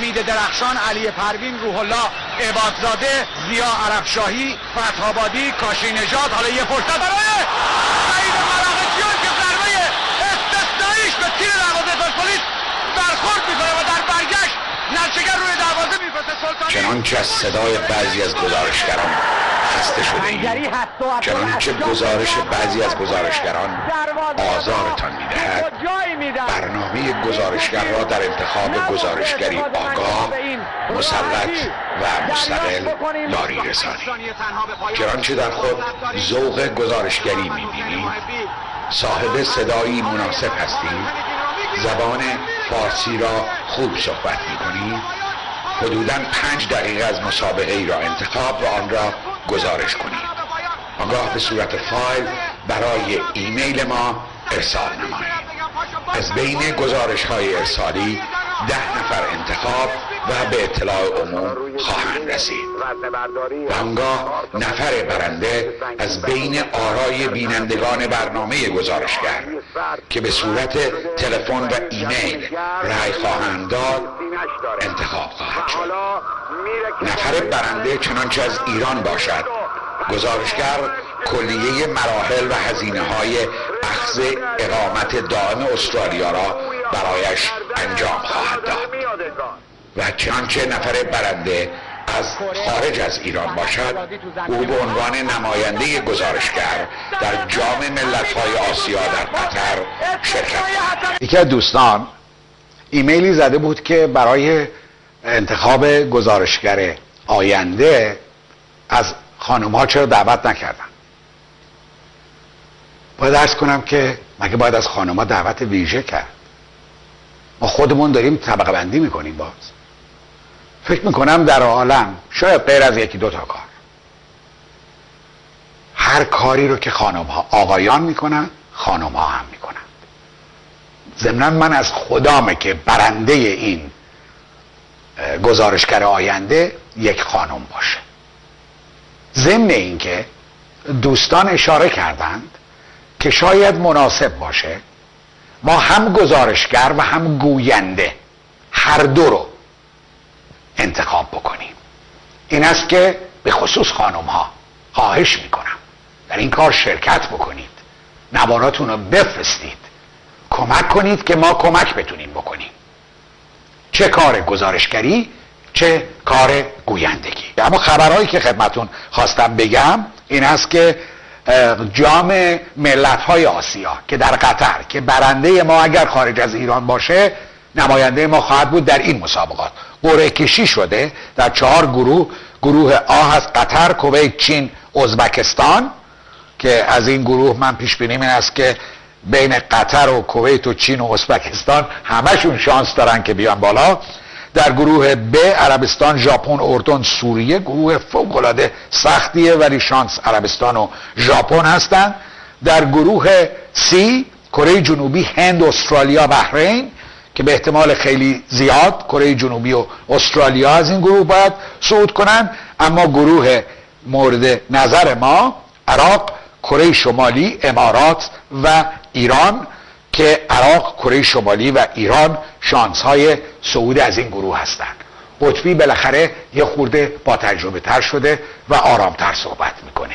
حمید درخشان علی پروین روح الله عبادزاده زیا عربشاهی فتحآبادی کاشی نژاد. حالا یه فرصت برای سعید مراغچیان که ضربه استثنائیش به تیر دروازه پرسپولیس برخورد می‌کنه و در برگشت نرچگر روی دروازه میفرسته سلطانی. چنانچه از صدای بعضی از گزارشگران خسته شده ایم چنانچه گزارش بعضی از گزارشگران آزارتان می‌دهد. برنامه گزارشگر را در انتخاب گزارشگری آگاه مسلط و مستقل یاری رسانید چنانچه در خود ذوق گزارشگری می‌بینید صاحب صدایی مناسب هستید زبان فارسی را خوب صحبت می‌کنید حدودا پنج دقیقه از مسابقه ای را انتخاب و آن را گزارش کنید آگاه به صورت فایل برای ایمیل ما ارسال نمایید از بین گزارش های ارسالی ده نفر انتخاب و به اطلاع عموم خواهند رسید. و آنگاه نفر برنده از بین آرای بینندگان برنامه گزارشگر که به صورت تلفن و ایمیل رای خواهند داد انتخاب خواهد شد. نفر برنده چنانچه از ایران باشد. گزارشگر کلیه مراحل و هزینه های اخذ اقامت دائم استرالیا را برایش انجام خواهد داد. و چنانچه نفر برنده از خارج از ایران باشد او به عنوان نماینده گزارشگر در جام ملت‌های آسیا در قطر شرکت یکی از دوستان ایمیلی زده بود که برای انتخاب گزارشگر آینده از خانم ها چرا دعوت نکردن. باید ارز کنم که مگه باید از خانم ها دعوت ویژه کرد؟ ما خودمون داریم طبقه بندی می‌کنیم باز. فکر می‌کنم در عالم شاید غیر از یکی دو تا کار. هر کاری رو که خانم ها آقایان می‌کنن خانم ها هم می‌کنن. ضمنا من از خدامه که برنده این گزارشگر آینده یک خانم باشه. ضمن اینکه دوستان اشاره کردند که شاید مناسب باشه ما هم گزارشگر و هم گوینده هر دو رو انتخاب بکنیم. این است که به خصوص خانم ها خواهش می‌کنم. در این کار شرکت بکنید. نواراتون رو بفرستید. کمک کنید که ما کمک بتونیم بکنیم. چه کار گزارشگری چه کار گویندگی. اما خبرهایی که خدمتون خواستم بگم این است که جام ملت های آسیا که در قطر که برنده ما اگر خارج از ایران باشه نماینده ما خواهد بود در این مسابقات. قرعه کشی شده در چهار گروه گروه آ هست قطر کویت چین ازبکستان که از این گروه من پیش بینیم این است که بین قطر و کویت و چین و ازبکستان همشون شانس دارن که بیان بالا. در گروه ب عربستان ژاپن اردن سوریه گروه فوق العاده سختیه ولی شانس عربستان و ژاپن هستن. در گروه سی کره جنوبی هند استرالیا بحرین که به احتمال خیلی زیاد کره جنوبی و استرالیا از این گروه باید صعود کنن. اما گروه مورد نظر ما عراق کره شمالی امارات و ایران. که عراق کره شمالی و ایران شانس های صعود از این گروه هستند. قطبی بالاخره یه خورده با تجربه تر شده و آرامتر صحبت می‌کنه.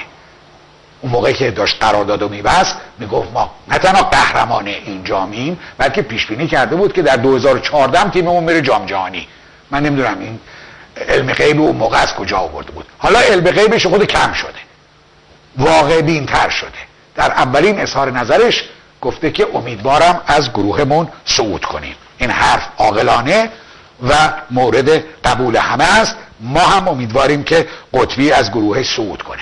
اون موقعی که داشت قرارداد و میبست می‌گفت ما نه تنها قهرمان این جامیم بلکه پیش بینی کرده بود که در 2014 تیممون میره جام جهانی. من نمی‌دونم این علم غیب اون موقع از کجا آورده بود. حالا علم غیبش خود کم شده. واقع بین تر شده. در اولین اظهار نظرش گفته که امیدوارم از گروهمون صعود کنیم. این حرف عاقلانه و مورد قبول همه است. ما هم امیدواریم که قطبی از گروه صعود کنه.